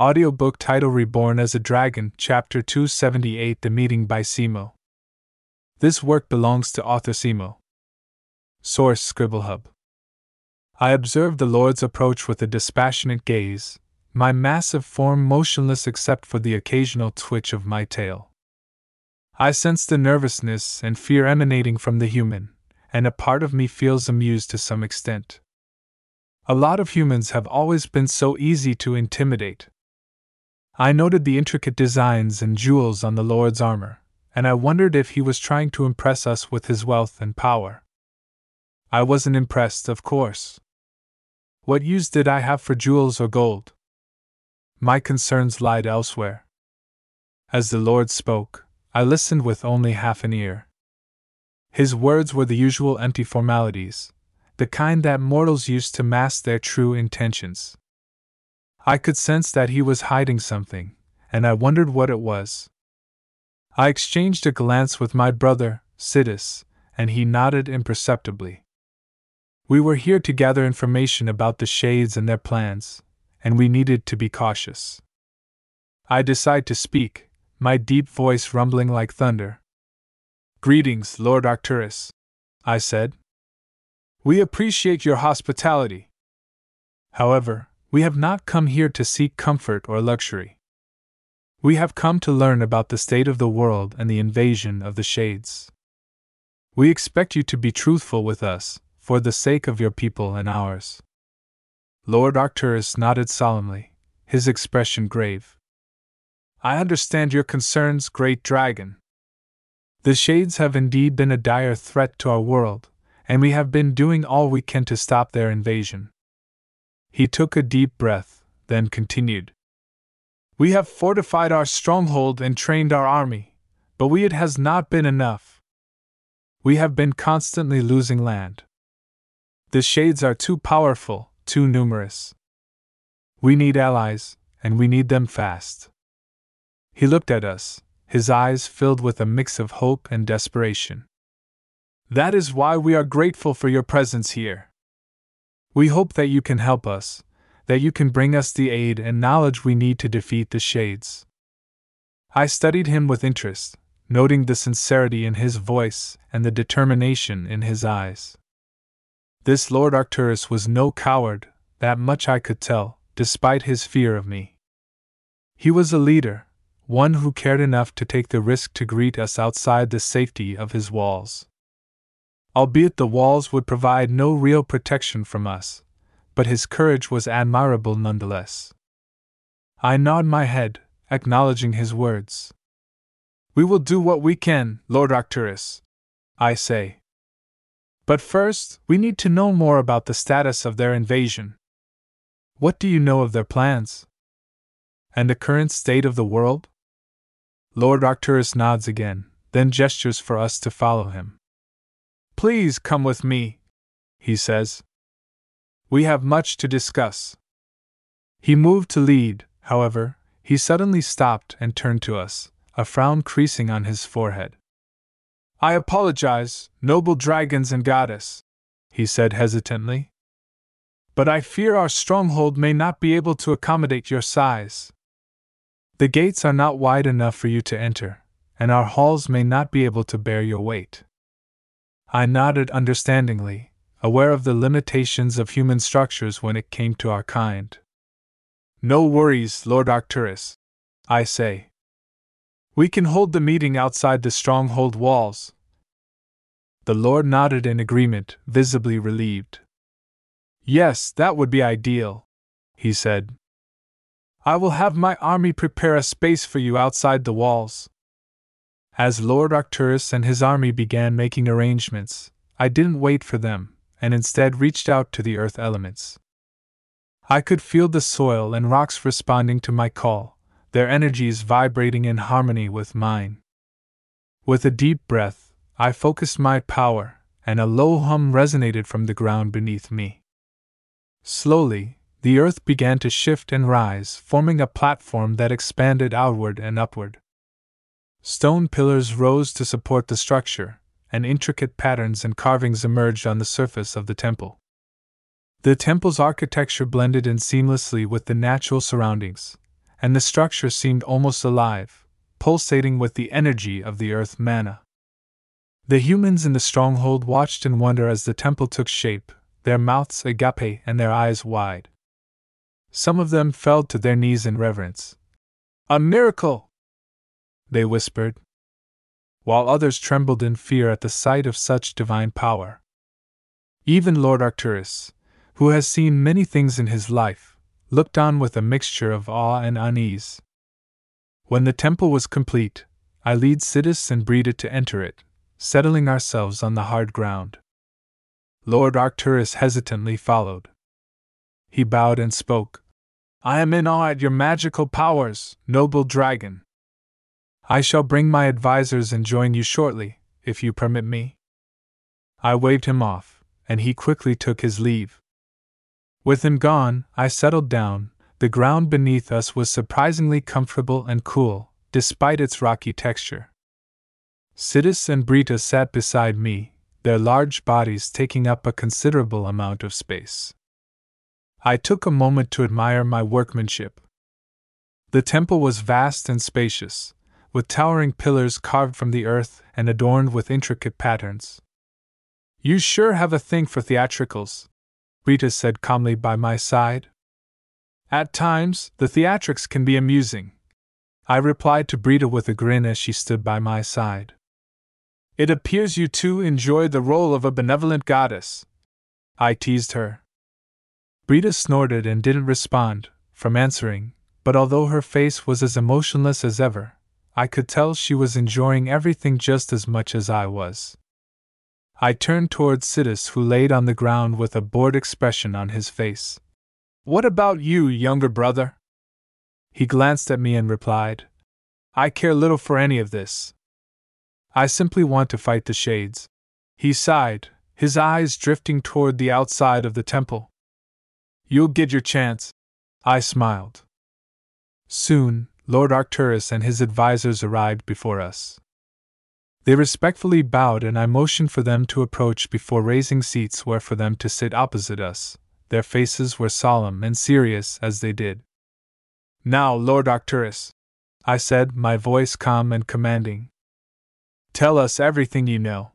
Audiobook title Reborn as a Dragon, Chapter 278 The Meeting by Simo. This work belongs to author Simo. Source Scribblehub. I observed the Lord's approach with a dispassionate gaze, my massive form motionless except for the occasional twitch of my tail. I sense the nervousness and fear emanating from the human, and a part of me feels amused to some extent. A lot of humans have always been so easy to intimidate. I noted the intricate designs and jewels on the Lord's armor, and I wondered if he was trying to impress us with his wealth and power. I wasn't impressed, of course. What use did I have for jewels or gold? My concerns lied elsewhere. As the Lord spoke, I listened with only half an ear. His words were the usual empty formalities, the kind that mortals use to mask their true intentions. I could sense that he was hiding something, and I wondered what it was. I exchanged a glance with my brother, Sidis, and he nodded imperceptibly. We were here to gather information about the Shades and their plans, and we needed to be cautious. I decide to speak, my deep voice rumbling like thunder. Greetings, Lord Arcturus, I said. We appreciate your hospitality. However, we have not come here to seek comfort or luxury. We have come to learn about the state of the world and the invasion of the Shades. We expect you to be truthful with us, for the sake of your people and ours. Lord Arcturus nodded solemnly, his expression grave. I understand your concerns, great dragon. The Shades have indeed been a dire threat to our world, and we have been doing all we can to stop their invasion. He took a deep breath, then continued. We have fortified our stronghold and trained our army, but we it has not been enough. We have been constantly losing land. The shades are too powerful, too numerous. We need allies, and we need them fast. He looked at us, his eyes filled with a mix of hope and desperation. That is why we are grateful for your presence here. We hope that you can help us, that you can bring us the aid and knowledge we need to defeat the Shades. I studied him with interest, noting the sincerity in his voice and the determination in his eyes. This Lord Arcturus was no coward, that much I could tell, despite his fear of me. He was a leader, one who cared enough to take the risk to greet us outside the safety of his walls albeit the walls would provide no real protection from us, but his courage was admirable nonetheless. I nod my head, acknowledging his words. We will do what we can, Lord Arcturus, I say. But first, we need to know more about the status of their invasion. What do you know of their plans? And the current state of the world? Lord Arcturus nods again, then gestures for us to follow him. Please come with me, he says. We have much to discuss. He moved to lead, however, he suddenly stopped and turned to us, a frown creasing on his forehead. I apologize, noble dragons and goddess, he said hesitantly. But I fear our stronghold may not be able to accommodate your size. The gates are not wide enough for you to enter, and our halls may not be able to bear your weight. I nodded understandingly, aware of the limitations of human structures when it came to our kind. No worries, Lord Arcturus. I say. We can hold the meeting outside the stronghold walls. The Lord nodded in agreement, visibly relieved. Yes, that would be ideal, he said. I will have my army prepare a space for you outside the walls. As Lord Arcturus and his army began making arrangements, I didn't wait for them, and instead reached out to the earth elements. I could feel the soil and rocks responding to my call, their energies vibrating in harmony with mine. With a deep breath, I focused my power, and a low hum resonated from the ground beneath me. Slowly, the earth began to shift and rise, forming a platform that expanded outward and upward. Stone pillars rose to support the structure, and intricate patterns and carvings emerged on the surface of the temple. The temple's architecture blended in seamlessly with the natural surroundings, and the structure seemed almost alive, pulsating with the energy of the earth mana. The humans in the stronghold watched in wonder as the temple took shape, their mouths agape and their eyes wide. Some of them fell to their knees in reverence. A miracle! They whispered, while others trembled in fear at the sight of such divine power. Even Lord Arcturus, who has seen many things in his life, looked on with a mixture of awe and unease. When the temple was complete, I lead Sidis and Breda to enter it, settling ourselves on the hard ground. Lord Arcturus hesitantly followed. He bowed and spoke. I am in awe at your magical powers, noble dragon. I shall bring my advisers and join you shortly, if you permit me. I waved him off, and he quickly took his leave. With him gone, I settled down. The ground beneath us was surprisingly comfortable and cool, despite its rocky texture. Sidis and Brita sat beside me, their large bodies taking up a considerable amount of space. I took a moment to admire my workmanship. The temple was vast and spacious, with towering pillars carved from the earth and adorned with intricate patterns. You sure have a thing for theatricals, Brita said calmly by my side. At times, the theatrics can be amusing. I replied to Brita with a grin as she stood by my side. It appears you too enjoy the role of a benevolent goddess. I teased her. Brita snorted and didn't respond, from answering, but although her face was as emotionless as ever, I could tell she was enjoying everything just as much as I was. I turned toward Sidis, who laid on the ground with a bored expression on his face. What about you, younger brother? He glanced at me and replied, I care little for any of this. I simply want to fight the shades. He sighed, his eyes drifting toward the outside of the temple. You'll get your chance. I smiled. Soon, Lord Arcturus and his advisers arrived before us. They respectfully bowed, and I motioned for them to approach before raising seats where for them to sit opposite us. Their faces were solemn and serious as they did. Now, Lord Arcturus, I said, my voice calm and commanding, Tell us everything you know.